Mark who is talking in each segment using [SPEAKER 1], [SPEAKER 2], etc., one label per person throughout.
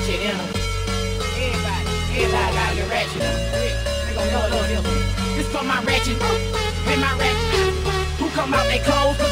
[SPEAKER 1] ratchet in them. Everybody, everybody got your ratchet. They gon' know it on different. This for my ratchet. Hey, my ratchet. Who come out they clothes?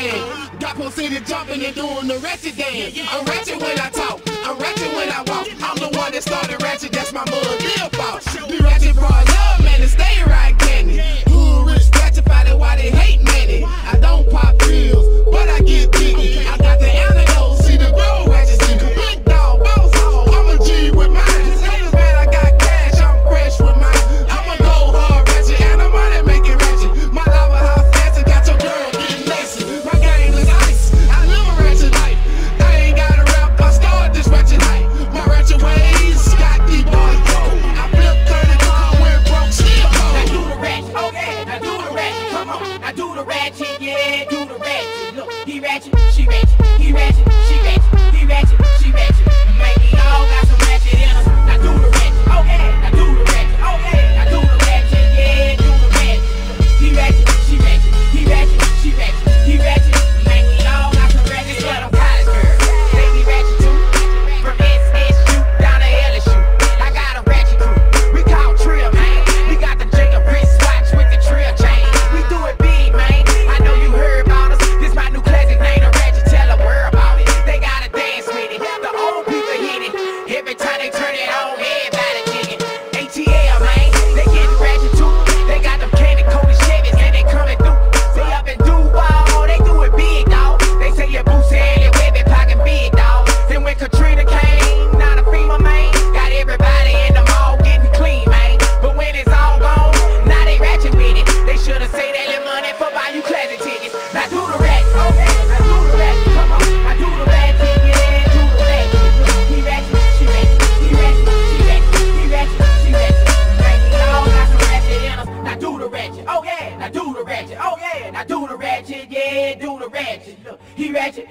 [SPEAKER 1] man. Got posted
[SPEAKER 2] jumping and doing the ratchet dance. I'm ratchet when I talk. I'm ratchet when I walk. I'm the one that started ratchet. That's my mother deal fault. Ratchet love, man, and stay right. I
[SPEAKER 1] do the ratchet, yeah, do the ratchet. Look, he ratchet, she ratchet, he ratchet, she ratchet, he ratchet, she ratchet.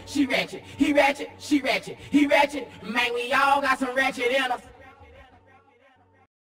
[SPEAKER 1] she ratchet, he ratchet, she ratchet, he ratchet. Man, we all got some ratchet in us.